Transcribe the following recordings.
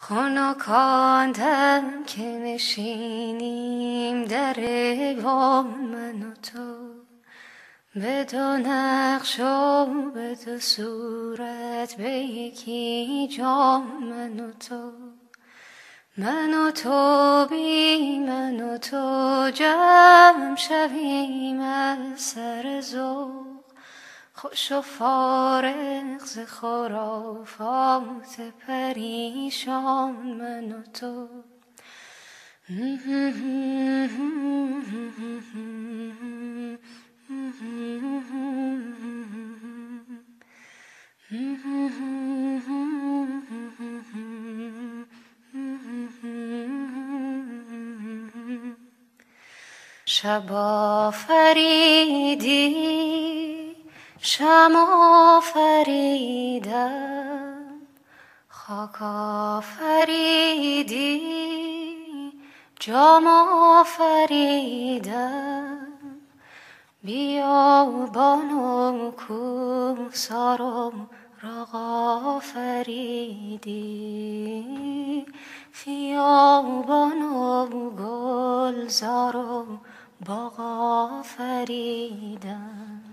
خانکاندم که نشینیم در ایوان من و تو. به دو نقش و به دو صورت به یکی جان من و تو. من و تو بی من و تو جمع شویم از سر زو خوش و فارغ ز خرافات پریشان من و تو. شب آفریدی شم آفریدم. خاک آفریدی. جام آفریدم. بیابان و کوسار و راغ آفریدی گلزار و باغ آفریدم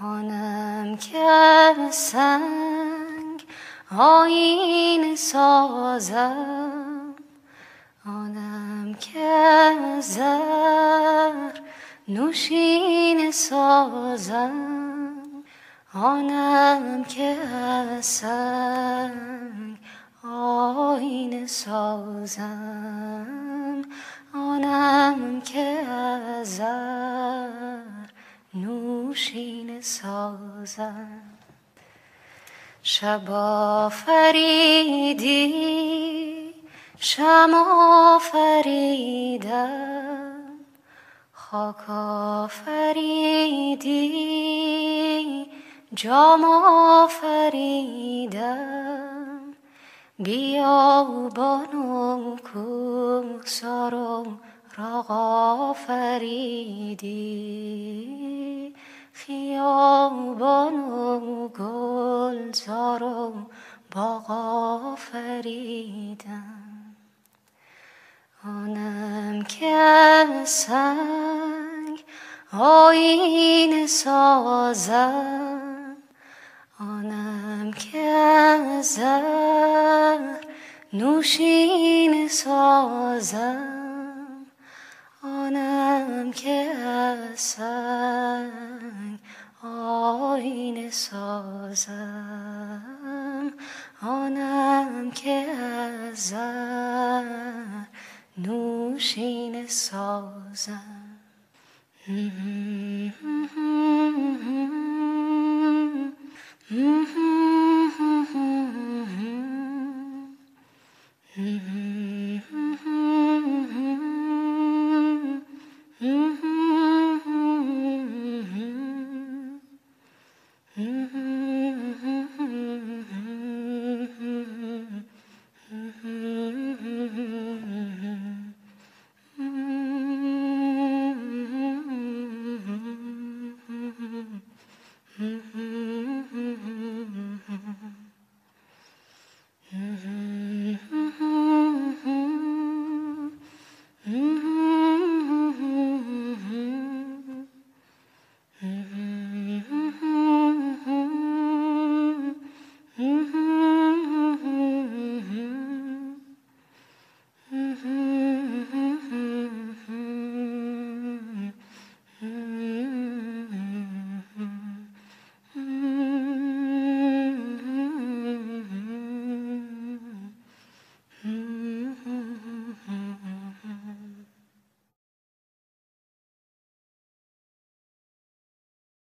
آنم که سنگ آین سازم. آنم که زر نوشین سازم. آنم که سنگ آین سازم. آنم که زر نوشین سازم. شب آفریدی شم آفریدم. خاک آفریدی جام آفریدم. بیابان و کوسار و راغ آفریدی. خیابان و گلزار و باغ آفریدم. آنم که سنگ آین سازم. آنم که زر نوشین سازم. آنم که آین سازم آنم که از نوشین سازم Mm-hmm.